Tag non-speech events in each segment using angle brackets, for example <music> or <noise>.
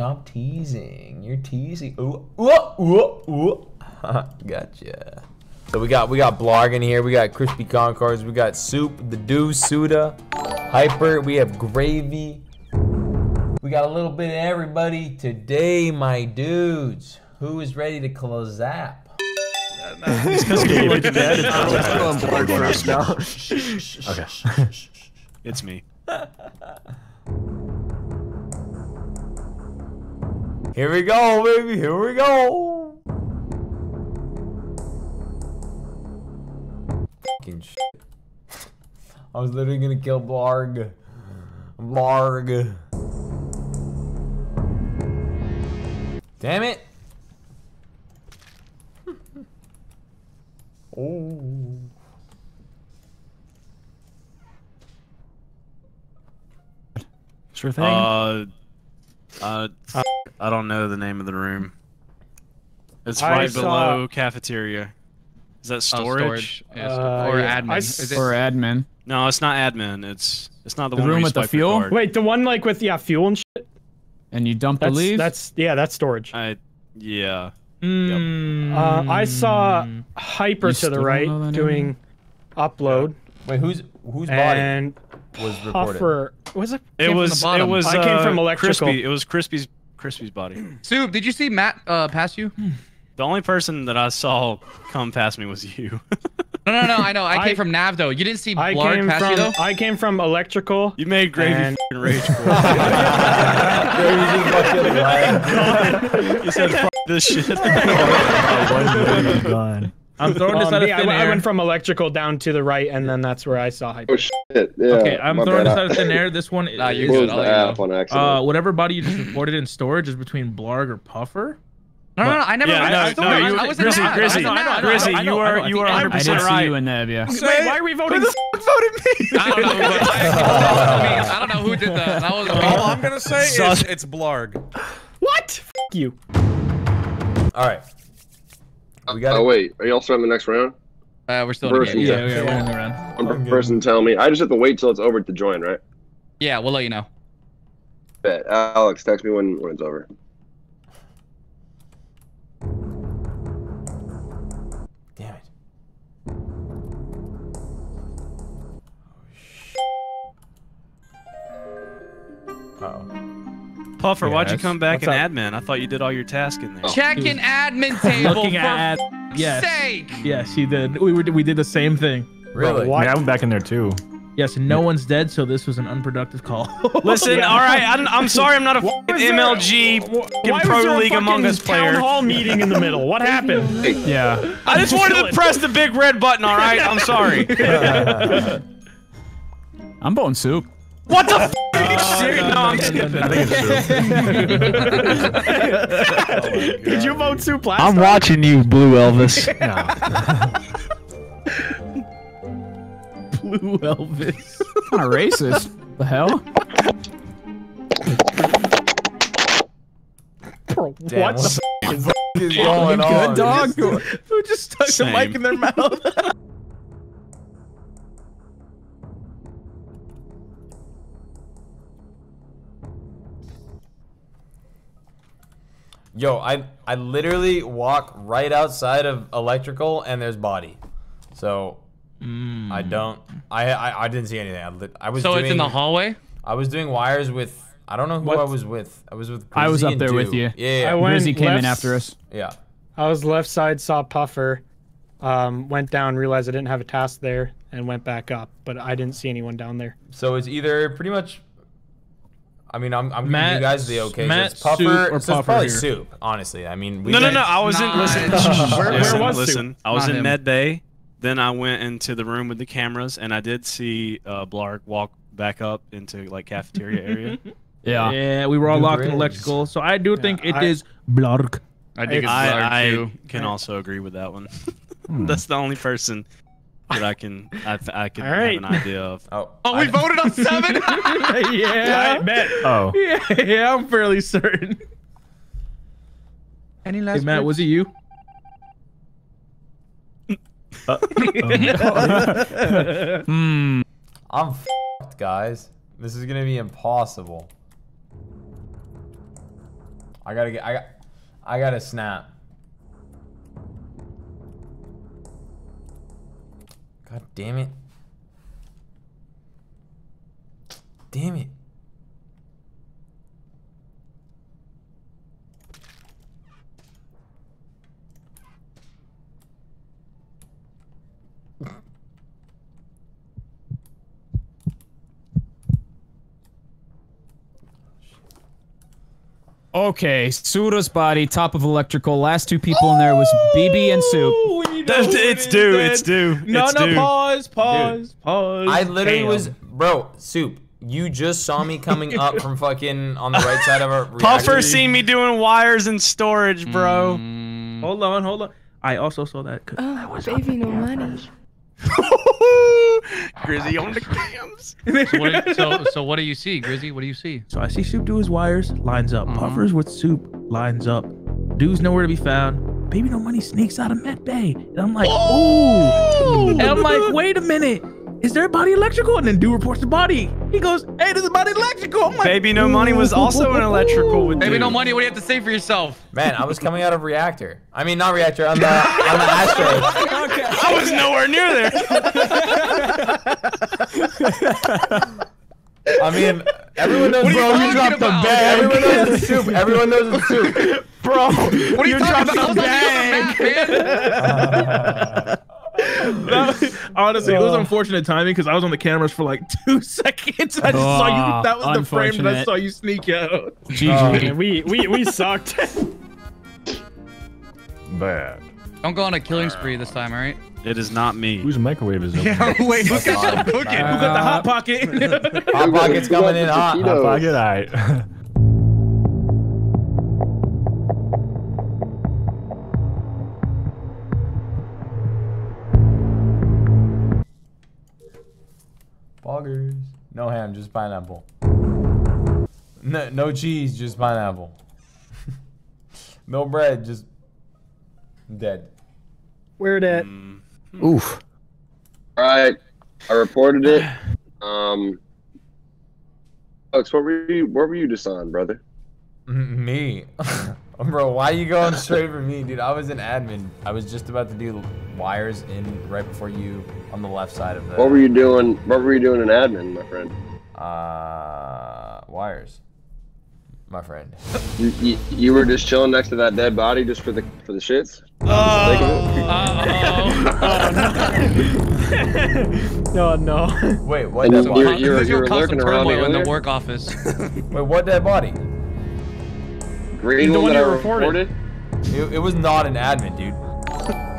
stop teasing. You're teasing. Ooh, ooh, ooh, ooh. <laughs> gotcha. So we got we got Blarg in here. We got crispy Concords. We got soup, the do Suda, hyper. We have gravy. We got a little bit of everybody today, my dudes. Who is ready to close up? Okay. <laughs> <laughs> It's me. Here we go, baby. Here we go. Fucking shit. I was literally gonna kill Blarg. Blarg. Damn it. <laughs> oh. Sure thing. Uh, uh, I don't know the name of the room. It's I right saw- below cafeteria. Is that storage? storage. Yes. Uh, or yeah. admin. I Is it- Or admin. No, it's not admin. It's it's not the, The one room with the fuel? card. Wait, the one like with yeah fuel and shit. And you dump the That's leaves? that's yeah, that's storage. I yeah. Uh, I saw hyper You to the right doing upload Wait, who's whose body and was reported? Puffer was it? It was the it was I came uh, from electrical. Crispy. It was Crispy's Crispy's body. <clears throat> Sue, did you see Matt uh, pass you? The only person that I saw come past me was you. <laughs> No, no, no. I know. I <laughs> came from Nav though. You didn't see I Blarg came pass from you though. I came from electrical. you made gravy And- f***ing rage quit. <laughs> Crazy fucking lag. you said F- this shit. Gone. I'm throwing this Um, out of yeah, I thin went- I air. went from electrical down to the right, and then that's where I saw hyper. Oh shit! Yeah. okay, I'm throwing bad. this out of thin air. This one <laughs> Nah, you're good. I'll the app know. on accident. uh, whatever body you just reported in storage is between Blarg or Puffer. No, no, no. I never Yeah, went no, to no, storage. you- I was in Grizzy, Nav. I was Grizzy, in I know, I know, Grizzy, I you know, are- I know. You are I- 100% I didn't right. see you in there, yeah. Wait, why are we voting? <laughs> <laughs> voted me. I don't know. I, I don't know who did that. That was All I'm gonna say is it's Blarg. What? F you. All right. We got Oh wait, are y'all starting the next round? Uh, we're still in the game. Yeah, yeah, we're in the round. One person tell me. I just have to wait till it's over to join, right? Yeah, we'll let you know. Bet. Alex, text me when when it's over. Puffer, why'd you come back What's in up? admin? I thought you did all your tasks in there. Check an admin table Looking for at yes, sake. yes, he did. We were we did the same thing. Really? What? Yeah, I went back in there too. Yes, no one's dead, so this was an unproductive call. <laughs> Listen, Yeah. all right, I'm, I'm sorry I'm not a Why f***ing was there- MLG Why was Pro League Among fucking Us player. Town hall meeting in the middle. What happened? <laughs> Yeah. I just wanted to press the big red button, all right? I'm sorry. <laughs> I'm voting soup. What the f***? Are you serious? No, I'm skipping. <laughs> Did you vote soup last I'm watching you, Blue Elvis. <laughs> Blue Elvis. kind of racist. the hell? Damn, What what the the f- is going on? Good dog. Who just stuck Same. the mic in their mouth? <laughs> Yo, I I literally walk right outside of electrical and there's body. So I don't I, I I didn't see anything. I, I was So doing, it's in the hallway. I was doing wires with I don't know who What? I was with. I was with I was up and there with you. Yeah, yeah. I went Grizzy came in after us. yeah. I was left side, saw Puffer, um, went down, realized I didn't have a task there, and went back up. But I didn't see anyone down there. So it's either pretty much I mean, I'm, I'm giving you guys the okay. Matt, so it's puffer, Soup, or so it's Puffer probably here? soup. Honestly, I mean, we No, no, no. I was in. Nah. Listen, Where- where listen, was Soup? I was Not in him. med bay. Then I went into the room with the cameras, and I did see uh, Blarg walk back up into like cafeteria area. <laughs> Yeah. yeah, we were all Good locked in electrical, so I do think it I- is Blarg. I think it's Blarg I, I too. can also agree with that one. <laughs> That's the only person that I can I, I can All right. have an idea of. Oh, Oh, we I- voted on seven. <laughs> yeah, I bet. Oh. yeah, yeah, I'm fairly certain. Any last? Hey, Matt, was it you? <laughs> <laughs> Hmm. I'm f***ed, guys. This is gonna be impossible. I gotta get. I got. I gotta snap. God damn it. Damn it. Okay, Suda's body, top of electrical. Last two people in there was BB and Soup. That's- it's due. It's due. No, it's no, due. pause, pause, pause. I literally Damn. was, bro, soup. You just saw me coming up from fucking on the right side of our <laughs> Puffer seen me doing wires and storage, bro. Hold on, hold on. I also saw that. Oh, baby, no money. <laughs> Grizzy on the cams. <laughs> So what, so, so what do you see, Grizzy? What do you see? So I see Soup do his wires, lines up. Mhm. Puffers with Soup, lines up. Dude's nowhere to be found. Baby No Money sneaks out of Med Bay. And I'm like, oh! ooh. And I'm like, wait a minute. Is there a body electrical? And then dude reports the body. He goes, hey, there's a body electrical. I'm like, Baby No Money was also an electrical with Baby, dude. no money. What do you have to say for yourself? Man, I was coming out of reactor. I mean, not reactor. On the on the asteroid. <laughs> I was nowhere near there. I mean, everyone knows. What are you dropped the about, bag. Everyone knows it's soup. Everyone knows it's soup. <laughs> Bro, <laughs> What are you, talking about? I was on the other map, man. <laughs> Honestly, it was unfortunate timing because I was on the cameras for like <laughs> two seconds. I just saw Ah, you. That was the frame that I saw you sneak out. GG. Man, we we we sucked. Bad. Don't go on a killing spree this time, all right? it is not me. Whose microwave is open? Yeah, Wait, who got some cooking? Who got the hot pocket? Hot pockets coming in hot. Taquitos. Hot pocket, alright. Poggers. No ham, just pineapple. No, no cheese, just pineapple. <laughs> no bread, just dead. Where it at? Oof. All right, I reported it. Um, Alex, what were you? What were you just on, brother? <laughs> Me, <laughs> <laughs> bro. Why are you going straight for me, dude? I was an admin. I was just about to do wires in right before you on the left side of the. What were you doing? What were you doing in admin, my friend? Uh, wires. My friend. You, you, you were just chilling next to that dead body just for the for the shits. Sake of it? <laughs> No, no. Wait, what And dead then body? you're- you're- you your were constant lurking around in the work office. Wait, what dead body? Green The one one that I you reported. reported. It, it was not an admin, dude. <laughs>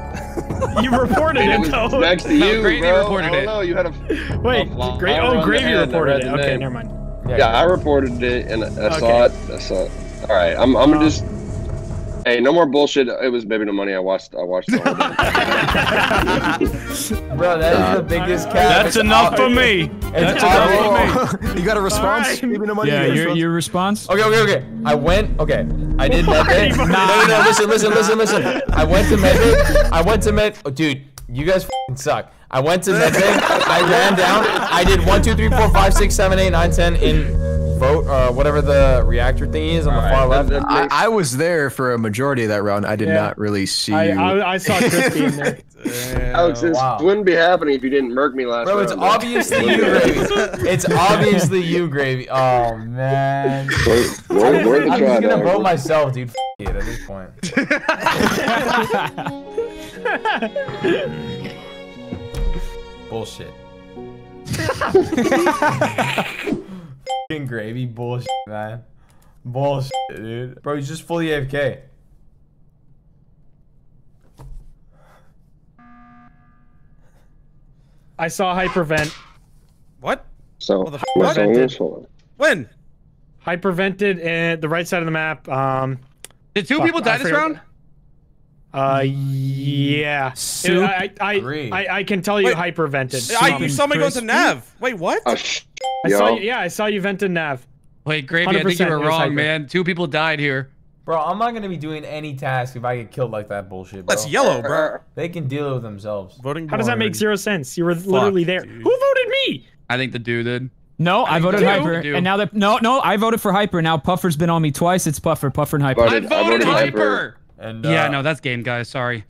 You reported It it though. next to No, you, Gravy bro. reported it. know. You had a <laughs> Wait, a Gra- oh, Gravy the end that reported it. Okay, name. never mind. Yeah, I reported it and I saw it. I saw it. All right, I'm I'm Um, just. Hey, no more bullshit. It was baby no money. I watched. I watched. The whole. <laughs> Bro, that is the biggest cap. That's It's enough ob- for me. It's That's enough for me. <laughs> you got a response? Alright. Maybe no money. Yeah, you got a your response? your response? Okay, okay, okay. I went. Okay, I did medbay. No, no, no. Listen, listen, listen, listen. I went to medbay. I went to med. Oh, dude, you guys fing suck. I went to medbay. I ran down. I did one, two, three, four, five, six, seven, eight, nine, ten in vote, uh, whatever the reactor thing is on the far left. That- that I, I was there for a majority of that round. I did Yeah. not really see I, you. I I saw <laughs> Crispy in there. Alex, this wow. wouldn't be happening if you didn't murk me last Bro, round. it's bro. obviously you, Gravy. It's obviously you, Gravy. Oh man. A I'm just gonna dog. vote myself, dude. F- it at this point. <laughs> Bullshit. <laughs> Fucking gravy bullshit, man. Bullshit, dude. Bro, he's just fully AFK. I saw hypervent. What? So, Well, the what? on this? When? Hypervented in the right side of the map. Um, Did two Fuck, people die this round? uh, yeah. Soup? I, I, Agree. I, I can tell you Wait. hypervented. I, Um, you saw me go to crispy? Nav. Wait, what? Sh- I saw you, yeah, I saw you vented nav. Wait, Gravy, I think you 100% were wrong, hyper. man. Two people died here. Bro, I'm not gonna be doing any task if I get killed like that bullshit, bro. That's yellow, bro. They can deal with themselves. Voting How does that make zero sense? You were literally there. dude. Who voted me? I think the dude did. No, I voted. Hyper, Do. and now that no, no, I voted for Hyper. Now Puffer's been on me twice. It's Puffer, Puffer, and Hyper. I voted- I voted voted Hyper. Hyper. And Yeah, uh, no, that's game, guys. Sorry.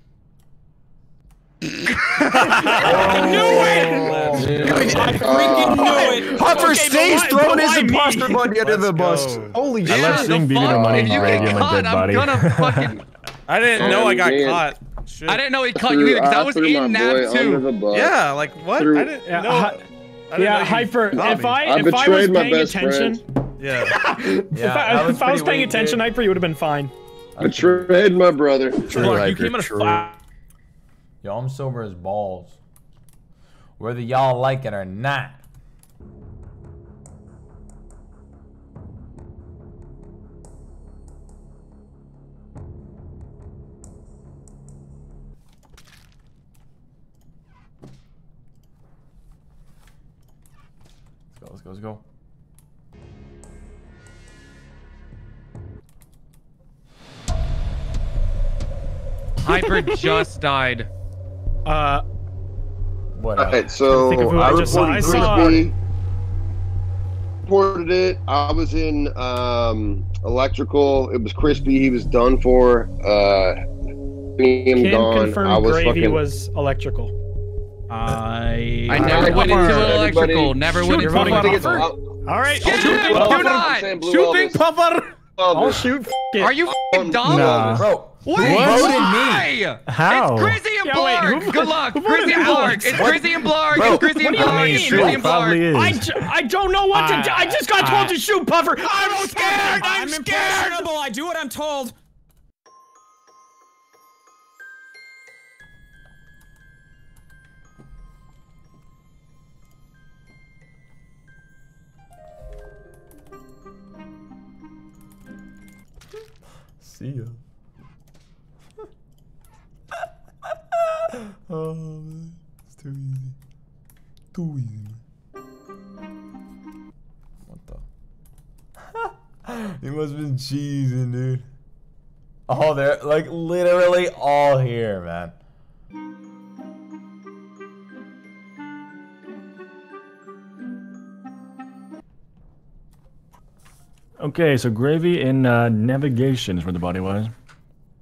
Uh, Puffer stays why- throwing but his why me? imposter buddy under the bus. Holy I shit. love seeing the BB No? Money If you get on a caught, dead I'm gonna <laughs> fucking. I didn't know I got Man. caught. Shit. I didn't know he caught threw- you either because I was threw in boy nap too. Yeah, like what? Through- I didn't Yeah, know. hi- I didn't Yeah, know Hyper. If. I I if I was my paying best attention, Yeah. <laughs> Yeah, if I, that if I was paying attention, dude. Hyper, you would have been fine. Betrayed my brother. True, Clark, you Hyper, came in a true. five. Yo, I'm sober as balls. Whether y'all like it or not. Let's go, let's go, let's go. Hyper just died. Uh, What? Alright, so think of who I I just saw. reported I saw- Crispy. Reported it. I was in um, electrical. It was crispy. He was done for. Uh, him can gone. confirm I was Gravy fucking. was electrical. I. I never Alright, went into electrical. everybody. Never went into voting I electrical. I'll- All right, Shoot, Blue do not. I'm saying Blue Shooting Puffer. I'll shoot. f- it. Are you f***ing dumb? Nah. Bro, What? who voted me? Why? How? It's Grizzy and Yeah, wait, Blarg. who- Good luck. who voted Grizzy and who? Blarg. It's What? Grizzy and Blarg. Bro, It's Grizzy and what do you Blarg. mean? It's Sure, Grizzy and probably Blarg. is. I, j- I don't know what to do. I just got told to shoot Puffer. I'm scared. I'm impressionable. I do what I'm told. See ya. Oh man, it's too easy. Too easy. man. What the? <laughs> he must have been cheesing, dude. Oh, they're like literally all here, man. Okay, so gravy in uh, navigation is where the body was.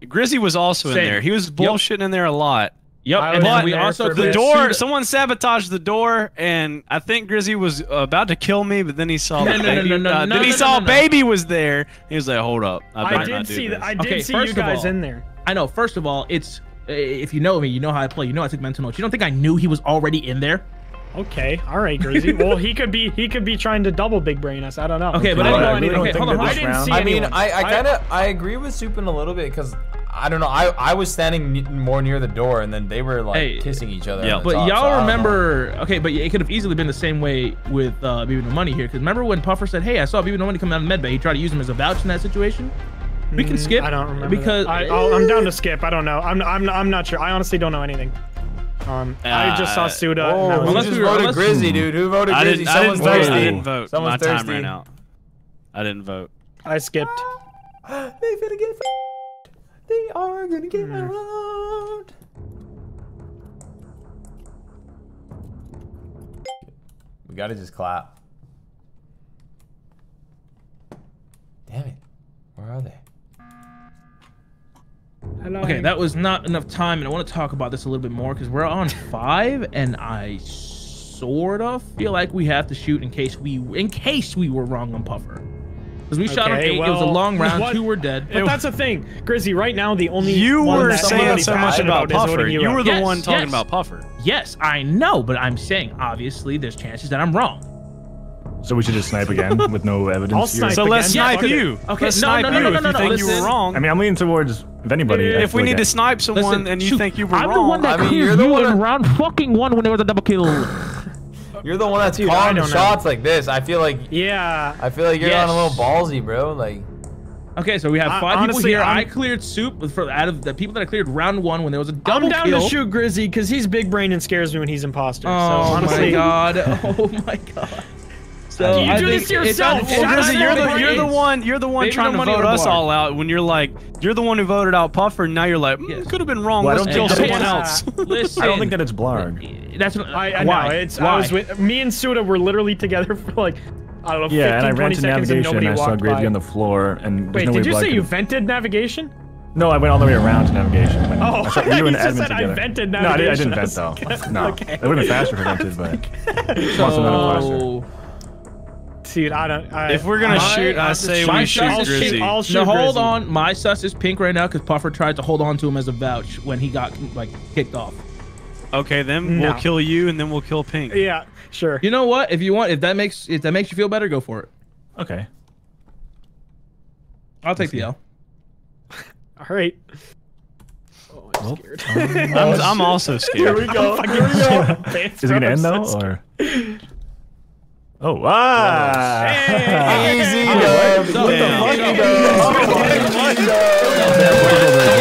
Grizzy was also in there. He was bullshitting in there a lot. Yep, I and then we also The bit. door. Someone sabotaged the door, and I think Grizzy was about to kill me, but then he saw. No, no, no, baby, no, no, uh, no, then he no, saw no, no. baby was there. He was like, "Hold up, I, I better not did do see this. that. I did Okay, see you guys all- in there. I know. First of all, it's uh, if you know me, you know how I play. You know I take mental notes. You don't think I knew he was already in there? Okay, all right, Grizzy. well, he could be he could be trying to double big brain us. I don't know. Okay, but I don't anyway, know anything. don't okay, think hold on, I didn't round- see I mean. I, I kind of I agree with Supin a little bit because I don't know. I I was standing more near the door, and then they were like Hey, kissing each other. yeah, But top, y'all don't know. remember? Okay, but it could have easily been the same way with uh, BB No Money here. Because remember when Puffer said, "Hey, I saw BB No Money come out of medbay." He tried to use him as a vouch in that situation. We can Mm, skip. I don't remember because that. I, I'll, I'm down to skip. I don't know. I'm I'm I'm not sure. I honestly don't know anything. Um, I just saw Uh, Suda. Oh, and that was who just we were- voted unless- Grizzy, dude? Who voted I Grizzy? didn't. I didn't Someone's vote. thirsty. I didn't vote. Someone's My thirsty. time ran out. I didn't vote. I skipped. <gasps> they finna get. F- They are gonna get Hmm. around. We gotta just clap. Damn it! Where are they? Hello. Okay, that was not enough time, and I want to talk about this a little bit more because we're on <laughs> five, and I sort of feel like we have to shoot in case we in case we were wrong on Puffer. Because we shot on Okay, eight, it was a long round, what- two were dead. But that's the thing, Grizzy. Right now, the only You one were that saying so much passionate about Puffer. voting You were the Yes, one talking yes. about Puffer. Yes, I know, but I'm saying obviously there's chances that I'm wrong. So we should just snipe again <laughs> with no evidence. I'll snipe So let's again. snipe okay. you. Okay, let's no, snipe no, no, you no, no, if no, you no, think you were wrong. I mean, I'm leaning towards if anybody. I if we need like to snipe someone Listen, and you shoot, think you were I'm wrong, the one that I mean, cleared you're the one in that- round fucking one when there was a double kill. You're the one that's Dude, calling the don't know. shots like this. I feel like Yeah. I feel like you're Yes. on a little ballsy, bro. Like Okay, so we have I- five people honestly, here. I I'm- cleared soup for out of the people that I cleared round one when there was a I'm down kill. to shoot Grizzy because he's big brain and scares me when he's imposter. Oh so honestly, my god! <laughs> Oh my god! So You I do think this to yourself. It's, Well, it's, Grizzy, you're the you're the one you're the one Maybe trying no to vote us bar. all out when you're like you're the one who voted out Puffer and now you're like mm, Yes. could have been wrong Well, let's don't kill think someone that's- else <laughs> Listen, I don't think that it's Blarg. That's what, I, I why? know. It's why? I was with me and Suda were literally together <laughs> for like I don't know, 15, Yeah, and I ran to seconds and navigation and I saw Gravy on the floor and Wait, no way did you Blood say you vented navigation? No, I went all the way around to navigation. When <laughs> Oh, I saw you you and just admin said I together. vented No, I didn't, I didn't vent though. No, Okay. it would have been faster if I vented, but must have. So, Dude, I don't. I, If we're gonna My- shoot, I uh, say my we shoot sus is Grizzy. pink. I'll shoot no, hold Grizzy. on. My sus is pink right now because Puffer tried to hold on to him as a vouch when he got like kicked off. Okay, then No. we'll kill you, and then we'll kill Pink. Yeah, sure. You know what? If you want, if that makes if that makes you feel better, go for it. Okay. I'll take the L. <laughs> All right. Oh, I'm Well, scared. I'm, I'm <laughs> also Here scared. we go. Here we go. <laughs> Is it gonna end though, or? Oh, ah! Easy. What the fuck, dub? What the fuck, dub?